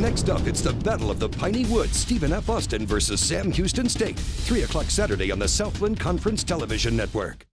Next up, it's the Battle of the Piney Woods. Stephen F. Austin versus Sam Houston State. 3 o'clock Saturday on the Southland Conference Television Network.